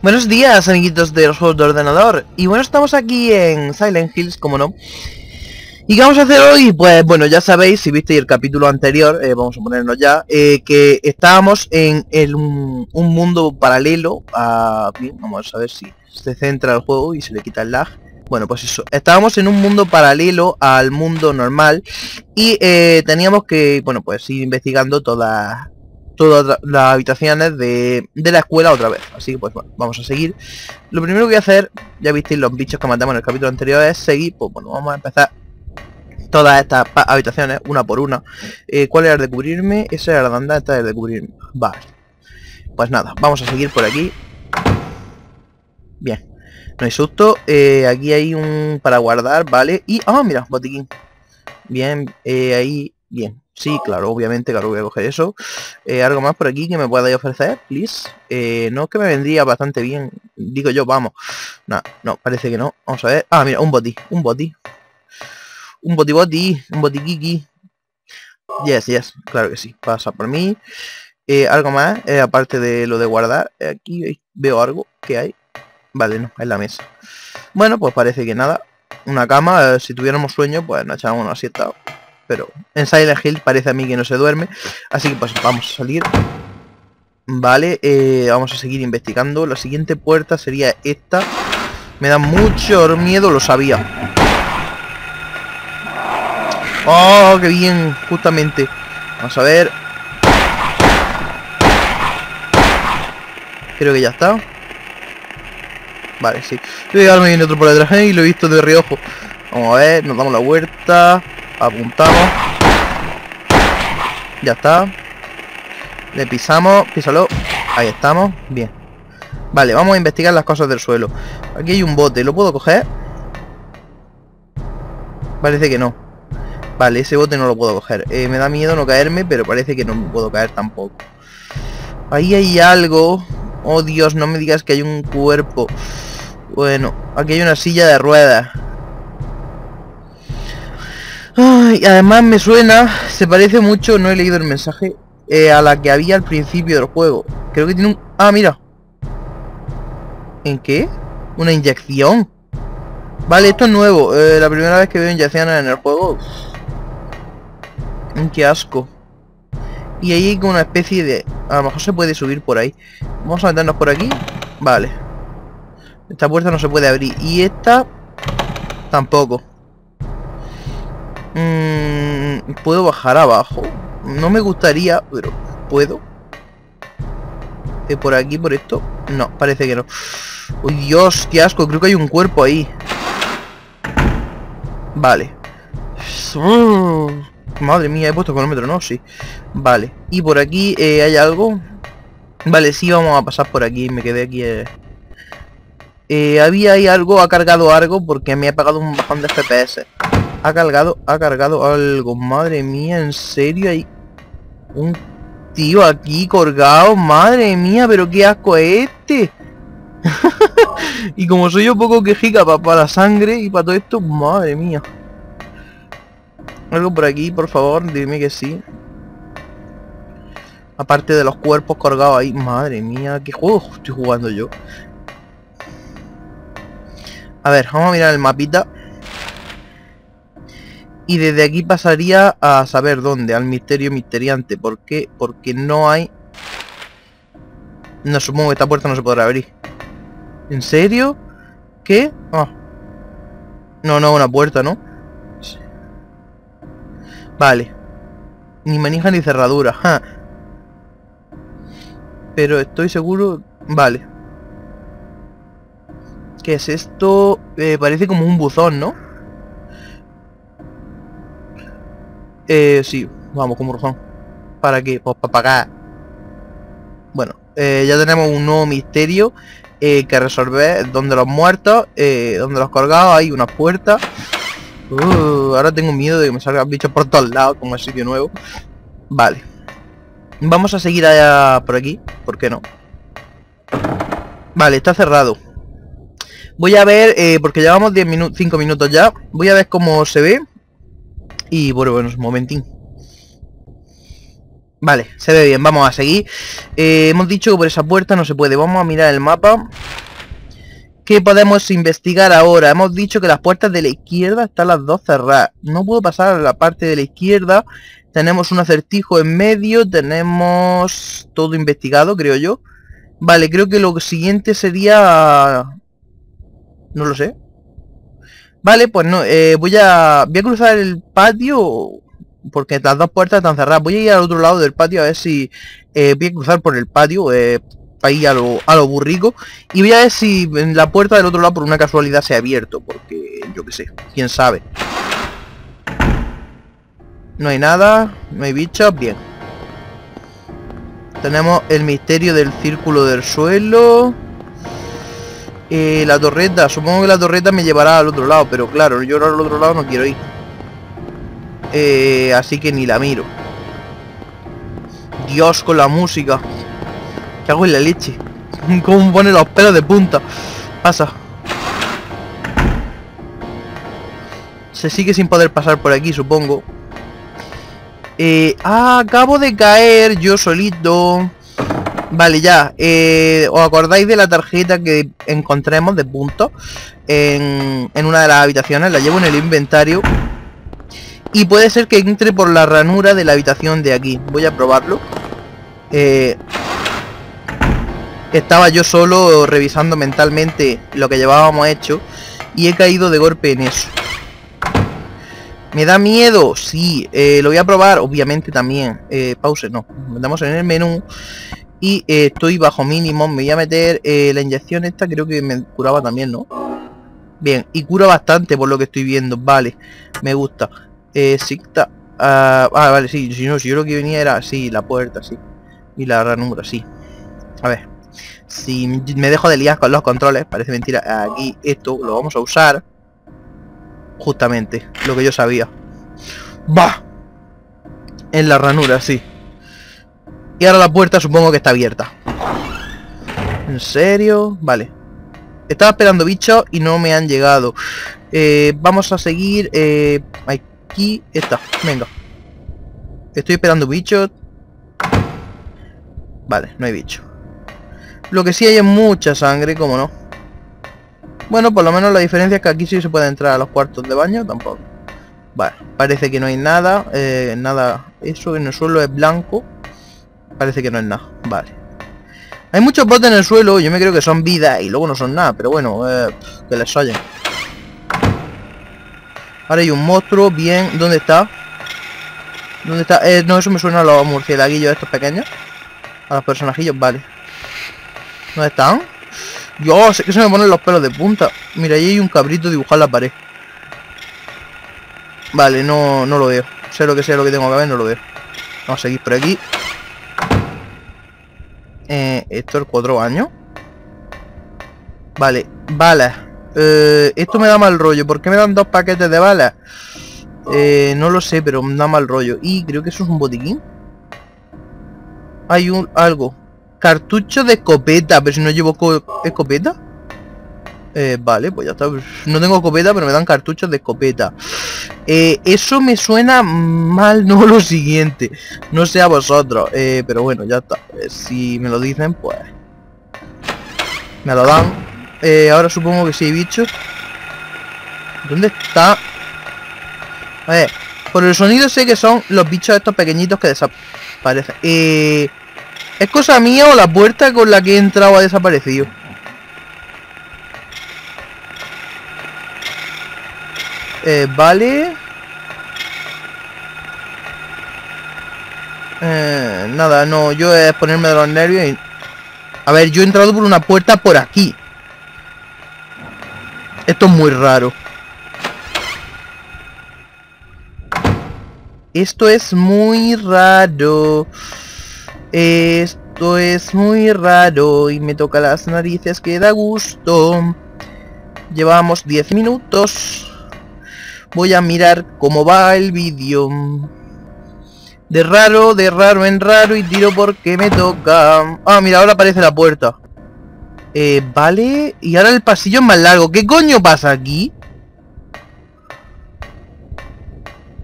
Buenos días amiguitos de los juegos de ordenador. Y bueno, estamos aquí en Silent Hills, como no ¿Y qué vamos a hacer hoy? Pues bueno, ya sabéis, si visteis el capítulo anterior, eh, vamos a ponernos ya eh, Que estábamos en un, mundo paralelo a... Vamos a ver si se centra el juego y se le quita el lag bueno, pues eso, estábamos en un mundo paralelo al mundo normal y eh, teníamos que, bueno, pues ir investigando todas todas las habitaciones de, la escuela otra vez. Así que pues bueno, vamos a seguir. Lo primero que voy a hacer, ya visteis los bichos que matamos en el capítulo anterior, es seguir, pues bueno, vamos a empezar todas estas habitaciones, una por una. Eh, ¿Cuál era el de cubrirme? Esa era la de andar, esta es de cubrirme. Vale. Pues nada, vamos a seguir por aquí. Bien. No hay susto. Eh, aquí hay un para guardar, ¿vale? Y... Ah, mira, botiquín. Bien, eh, ahí... Bien. Sí, claro, obviamente, claro, voy a coger eso. Algo más por aquí que me pueda ofrecer, please. No, que me vendría bastante bien. Digo yo, vamos. No, no, parece que no. Vamos a ver. Ah, mira, un boti, un boti. Un boti boti, un boti kiki. Yes, yes, claro que sí. Pasa por mí. Eh, algo más, aparte de lo de guardar. Aquí veo algo que hay. Vale, no, es la mesa. Bueno, pues parece que nada. Una cama, si tuviéramos sueño, pues nos echamos una siesta pero en Silent Hill parece a mí que no se duerme. Así que pues vamos a salir. Vale, eh, vamos a seguir investigando. La siguiente puerta sería esta. Me da mucho miedo, lo sabía. Oh, qué bien, justamente. Vamos a ver. Creo que ya está. Vale, sí. me viene otro por detrás y lo he visto de reojo. Vamos a ver, nos damos la vuelta. Apuntamos. Ya está. Le pisamos. Písalo. Ahí estamos. Bien. Vale, vamos a investigar las cosas del suelo. Aquí hay un bote. ¿Lo puedo coger? Parece que no. Vale, ese bote no lo puedo coger. Eh, me da miedo no caerme, pero parece que no me puedo caer tampoco. Ahí hay algo. Oh Dios, no me digas que hay un cuerpo. Bueno, aquí hay una silla de ruedas. Ay, además me suena, se parece mucho, no he leído el mensaje, eh, a la que había al principio del juego. Creo que tiene un... Ah, mira. ¿En qué? Una inyección. Vale, esto es nuevo. Eh, la primera vez que veo inyecciones en el juego. Qué asco. Y ahí hay una especie de... A lo mejor se puede subir por ahí. Vamos a meternos por aquí. Vale. Esta puerta no se puede abrir. Y esta... Tampoco. Mm, ¿Puedo bajar abajo? No me gustaría, pero ¿puedo? ¿De por aquí, por esto? No, parece que no. ¡Uy, Dios! ¡Qué asco! Creo que hay un cuerpo ahí. Vale. Madre mía, he puesto cronómetro, ¿no? Sí. Vale. Y por aquí eh, hay algo. Vale, sí, vamos a pasar por aquí. Me quedé aquí. Eh. Eh, había ahí algo, ha cargado algo porque me ha pagado un bajón de FPS. Ha cargado, ha cargado algo. Madre mía, en serio hay un tío aquí colgado. Madre mía, pero qué asco es este. y como soy yo poco quejica para, la sangre y para todo esto, madre mía. Algo por aquí, por favor, dime que sí. Aparte de los cuerpos colgados ahí. Madre mía, qué juego estoy jugando yo. A ver, vamos a mirar el mapita. Y desde aquí pasaría a saber dónde, al misterio misteriante. ¿Por qué? Porque no hay... No supongo que esta puerta no se podrá abrir. ¿En serio? ¿Qué? Ah. No, no, una puerta, ¿no? Vale. Ni manija ni cerradura. Pero estoy seguro... Vale. ¿Qué es esto? Eh, parece como un buzón, ¿no? Eh, sí, vamos, como razón. ¿Para qué? Pues para pagar. Bueno, eh, ya tenemos un nuevo misterio eh, que resolver. Donde los muertos, donde los colgados hay una puerta. Uh, ahora tengo miedo de que me salgan bichos por todos lados, como el sitio nuevo. Vale. Vamos a seguir allá por aquí, ¿por qué no? Vale, está cerrado. Voy a ver, eh, porque llevamos 10 minutos, 5 minutos ya. Voy a ver cómo se ve. Y bueno, bueno, un momentín. Vale, se ve bien, vamos a seguir. Eh, hemos dicho que por esa puerta no se puede. Vamos a mirar el mapa. ¿Qué podemos investigar ahora? Hemos dicho que las puertas de la izquierda están las dos cerradas. No puedo pasar a la parte de la izquierda. Tenemos un acertijo en medio. Tenemos todo investigado, creo yo. Vale, creo que lo siguiente sería... No lo sé. Vale, pues no, eh, voy a... Voy a cruzar el patio porque las dos puertas están cerradas. Voy a ir al otro lado del patio a ver si eh, voy a cruzar por el patio eh, ir a lo, a lo burrico y voy a ver si en la puerta del otro lado por una casualidad se ha abierto, porque yo qué sé, quién sabe. No hay nada, no hay bichos, bien. Tenemos el misterio del círculo del suelo. Eh, la torreta, supongo que la torreta me llevará al otro lado, pero claro, yo al otro lado no quiero ir. Eh, así que ni la miro. Dios con la música. ¿Qué hago en la leche? ¿Cómo pone los pelos de punta? Pasa. Se sigue sin poder pasar por aquí, supongo. Eh, ah, acabo de caer yo solito. Vale, ya. Eh, ¿Os acordáis de la tarjeta que encontremos de punto en, en una de las habitaciones? La llevo en el inventario. Y puede ser que entre por la ranura de la habitación de aquí. Voy a probarlo. Eh, estaba yo solo revisando mentalmente lo que llevábamos hecho. Y he caído de golpe en eso. ¿Me da miedo? Sí. Eh, lo voy a probar, obviamente también. Eh, pause, no. Metamos en el menú. Y eh, estoy bajo mínimo. Me voy a meter la inyección esta. Creo que me curaba también, ¿no? Bien. Y cura bastante por lo que estoy viendo. Vale. Me gusta. Eh, está ah, ah, vale, sí, si no, si yo lo que venía era así, la puerta, sí. Y la ranura, sí. A ver. Si me dejo de liar con los controles, parece mentira. Aquí esto lo vamos a usar. Justamente, lo que yo sabía. ¡Bah! En la ranura, sí. Y ahora la puerta supongo que está abierta. ¿En serio? Vale. Estaba esperando bichos y no me han llegado. Eh, vamos a seguir... Eh, aquí está. Venga. Estoy esperando bichos. Vale, no hay bicho. Lo que sí hay es mucha sangre, como no. Bueno, por lo menos la diferencia es que aquí sí se puede entrar a los cuartos de baño, tampoco. Vale, parece que no hay nada. Eh, nada. Eso en el suelo es blanco. Parece que no es nada. Vale. Hay muchos botes en el suelo. Yo me creo que son vida y luego no son nada. Pero bueno, eh, que les oyen. Ahora hay un monstruo, bien. ¿Dónde está? ¿Dónde está? Eh, no, eso me suena a los murcielaguillos estos pequeños. A los personajillos, vale. ¿Dónde están? Dios, es que se me ponen los pelos de punta. Mira, ahí hay un cabrito dibujado en la pared. Vale, no, no lo veo. Sé lo que sea lo que tengo que ver, no lo veo. Vamos a seguir por aquí. Eh, esto es cuatro años. Vale, vale. Eh, esto me da mal rollo. ¿Por qué me dan dos paquetes de balas? Eh, no lo sé, pero me da mal rollo. Y creo que eso es un botiquín. Hay un algo. Cartucho de escopeta. Pero si no llevo escopeta. Eh, vale, pues ya está. No tengo escopeta, pero me dan cartuchos de escopeta. Eh, eso me suena mal, no lo siguiente. No sé a vosotros. Eh, pero bueno, ya está. si me lo dicen, pues... Me lo dan. Ahora supongo que sí hay bichos. ¿Dónde está? A ver, por el sonido sé que son los bichos estos pequeñitos que desaparecen. Eh, ¿Es cosa mía o la puerta con la que he entrado ha desaparecido? Eh, vale. Eh, nada, no, yo es ponerme de los nervios y... A ver, yo he entrado por una puerta por aquí. Esto es muy raro. Esto es muy raro. Esto es muy raro y me toca las narices que da gusto. Llevamos 10 minutos. Voy a mirar cómo va el vídeo. De raro, de raro en raro y tiro porque me toca. Ah, mira, ahora aparece la puerta. Eh, vale. Y ahora el pasillo es más largo. ¿Qué coño pasa aquí?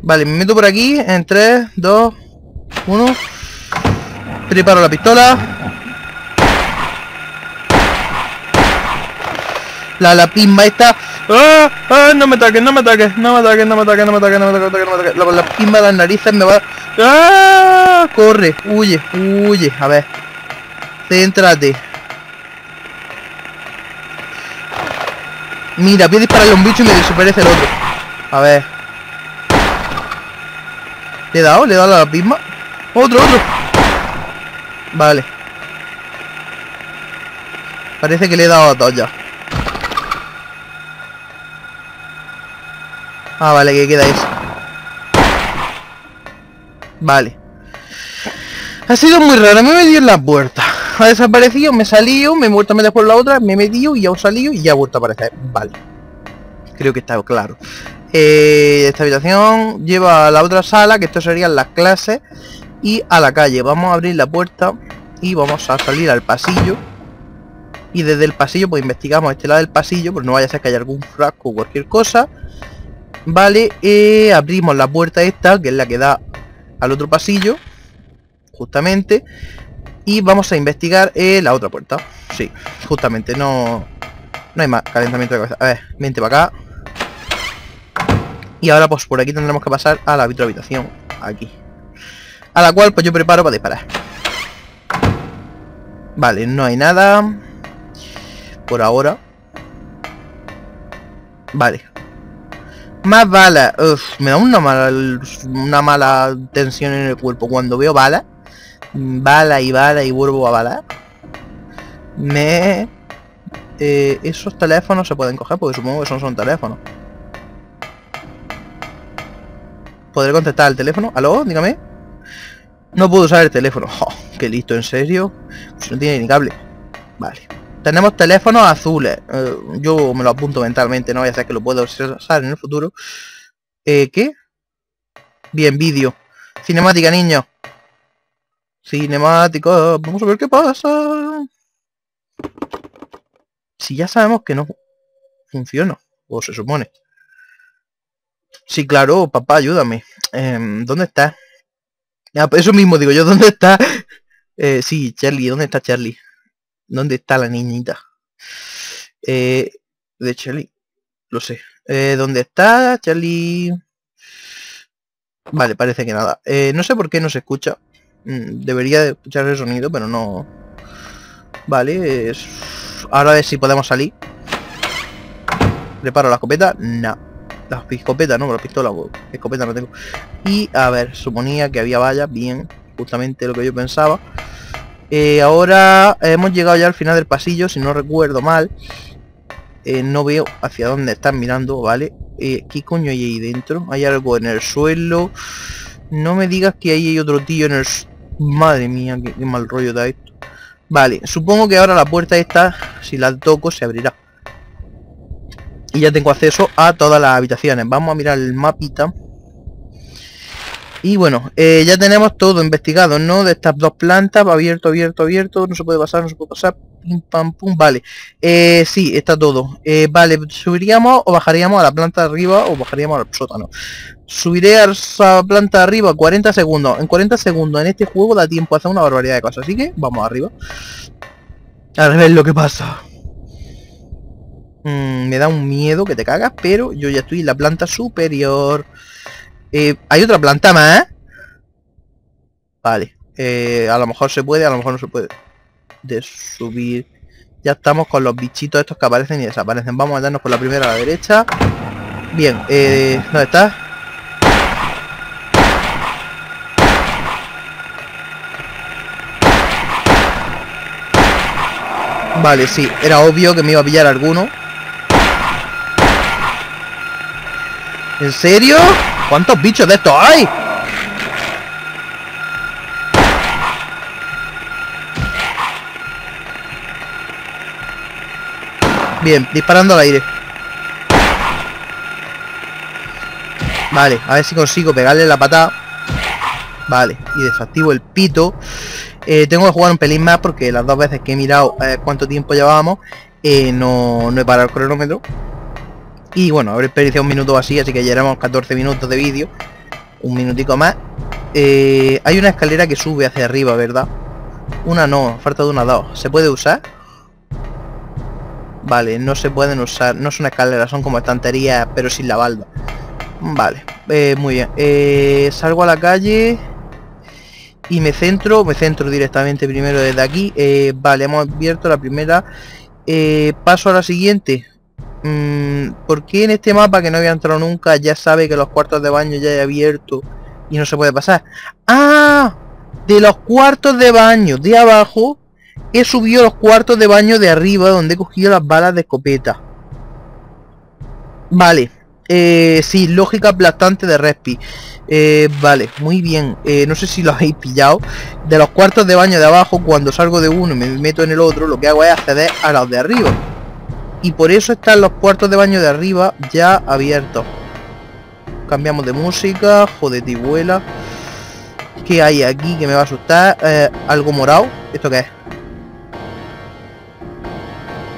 Vale, me meto por aquí en 3, 2, 1. Preparo la pistola. La, la esta. ¡Ah! ¡Ah! No me ataques, no me ataques, no me ataques, no me ataques, no me ataques, no me ataques, no me ataques. La, la pimba de las narices me va... ¡Ah! Corre, huye, huye. A ver. Céntrate. Mira, voy a dispararle a un bicho y me desaparece el otro. A ver. ¿Le he dado? ¿Le he dado la misma? ¡Otro, otro! Vale. Parece que le he dado a dos ya. Ah, vale, que queda eso. Vale. Ha sido muy raro, me he metido en la puerta. Ha desaparecido, me he salido, me he vuelto a meter por la otra, me he metido y ya he salido y ya ha vuelto a aparecer. Vale. Creo que está claro. Eh, esta habitación lleva a la otra sala, que esto serían las clases, y a la calle. Vamos a abrir la puerta y vamos a salir al pasillo. Y desde el pasillo pues investigamos este lado del pasillo, pues no vaya a ser que haya algún frasco o cualquier cosa. Vale, eh, abrimos la puerta esta, que es la que da al otro pasillo, justamente. Y vamos a investigar eh, la otra puerta. Sí, justamente, no, no hay más calentamiento de cabeza. A ver, vente para acá. Y ahora pues por aquí tendremos que pasar a la otra habitación. Aquí. A la cual pues yo preparo para disparar. Vale, no hay nada. Por ahora. Vale. Más balas. me da una mala, una mala tensión en el cuerpo cuando veo balas. Bala y bala y vuelvo a balas. Me... Eh, esos teléfonos se pueden coger porque supongo que son, son teléfonos. ¿Podré contestar el teléfono? ¿Aló? Dígame. No puedo usar el teléfono. Oh, qué listo, ¿en serio? Pues no tiene ni cable. Vale. Tenemos teléfonos azules. Eh, yo me lo apunto mentalmente, no voy a ser que lo puedo usar en el futuro. Eh, ¿Qué? Bien, vídeo. Cinemática, niño. Cinemática. Vamos a ver qué pasa. Si ya sabemos que no funciona. O se supone. Sí, claro, papá, ayúdame. Em, ¿Dónde está? Ah, pues eso mismo digo yo, ¿dónde está? Eh, sí, Charlie, ¿dónde está Charlie? ¿Dónde está la niñita? Eh, de Charlie, lo sé. Eh, ¿Dónde está Charlie? Vale, parece que nada. Eh, no sé por qué no se escucha. Mm, debería de escuchar el sonido, pero no... Vale, ahora a si podemos salir. Preparo la escopeta. No. La escopeta, no, la pistola, escopeta no tengo. Y a ver, suponía que había vallas, bien, justamente lo que yo pensaba. Eh, ahora hemos llegado ya al final del pasillo, si no recuerdo mal. Eh, no veo hacia dónde están mirando, ¿vale? Eh, ¿Qué coño hay ahí dentro? Hay algo en el suelo. No me digas que ahí hay otro tío en el... Madre mía, qué, qué mal rollo da esto. Vale, supongo que ahora la puerta esta, si la toco, se abrirá y ya tengo acceso a todas las habitaciones. Vamos a mirar el mapita. Y bueno eh, ya tenemos todo investigado no de estas dos plantas abierto abierto abierto no se puede pasar no se puede pasar pim pam pum vale. Eh, sí está todo. Eh, vale subiríamos o bajaríamos a la planta de arriba o bajaríamos al sótano subiré a la planta de arriba 40 segundos. En 40 segundos en este juego da tiempo a hacer una barbaridad de cosas así que vamos arriba. A ver lo que pasa Mm, me da un miedo que te cagas, pero yo ya estoy en la planta superior. Eh, ¿Hay otra planta más? Vale. Eh, a lo mejor se puede, a lo mejor no se puede. De subir. Ya estamos con los bichitos estos que aparecen y desaparecen. Vamos a darnos por la primera a la derecha. Bien, eh, ¿dónde está? Vale, sí, era obvio que me iba a pillar alguno. ¿En serio? ¿Cuántos bichos de estos hay? Bien, disparando al aire. Vale, a ver si consigo pegarle la patada. Vale, y desactivo el pito. Eh, tengo que jugar un pelín más porque las dos veces que he mirado eh, cuánto tiempo llevábamos, eh, no, no he parado el cronómetro. Y bueno, habré experiencia un minuto así, así que llevamos 14 minutos de vídeo. Un minutico más. hay una escalera que sube hacia arriba, ¿verdad? Una no, falta de una dos. ¿Se puede usar? Vale, no se pueden usar. No son escaleras, son como estanterías, pero sin la balda. Vale, muy bien. salgo a la calle y me centro, me centro directamente primero desde aquí. Eh, vale, hemos abierto la primera. Eh, paso a la siguiente. Mm, ¿Por qué en este mapa que no había entrado nunca ya sabe que los cuartos de baño ya he abierto y no se puede pasar? ¡Ah! De los cuartos de baño de abajo he subido los cuartos de baño de arriba donde he cogido las balas de escopeta. Vale. Eh, sí, lógica aplastante de Respi. Eh, vale, muy bien. Eh, no sé si lo habéis pillado. De los cuartos de baño de abajo, cuando salgo de uno y me meto en el otro, lo que hago es acceder a los de arriba. Y por eso están los cuartos de baño de arriba ya abiertos. Cambiamos de música, joder, tibuela. ¿Qué hay aquí que me va a asustar? Eh, algo morado. ¿Esto qué es?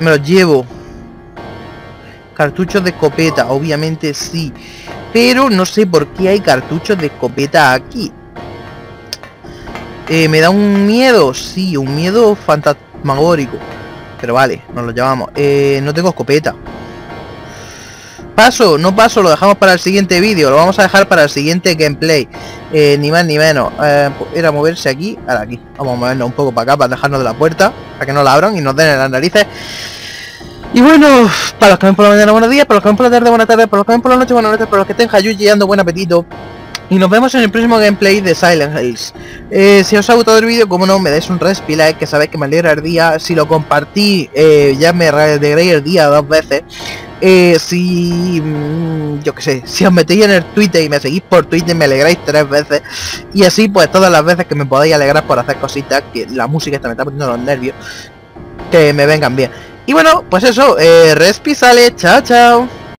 Me los llevo. Cartuchos de escopeta, obviamente sí. Pero no sé por qué hay cartuchos de escopeta aquí. Eh, me da un miedo, sí, un miedo fantasmagórico. Pero vale, nos lo llevamos. Eh, no tengo escopeta. Paso, no paso, lo dejamos para el siguiente vídeo. Lo vamos a dejar para el siguiente gameplay. Eh, ni más ni menos. era moverse aquí, ahora aquí. Vamos a movernos un poco para acá para dejarnos de la puerta. Para que no la abran y nos den en las narices. Y bueno, para los que ven por la mañana, buenos días, para los que ven por la tarde, buenas tardes, para los que ven por la noche, buenas noches, para los que estén llegando buen apetito. Y nos vemos en el próximo gameplay de Silent Hills. Eh, si os ha gustado el vídeo, como no, me dais un respi like, que sabéis que me alegra el día. Si lo compartí, eh, ya me alegré el día dos veces. Eh, si, mm, yo que sé, si os metéis en el Twitter y me seguís por Twitter, me alegráis tres veces. Y así, pues todas las veces que me podáis alegrar por hacer cositas, que la música está me está poniendo los nervios, que me vengan bien. Y bueno, pues eso, eh, Respi sale, chao chao.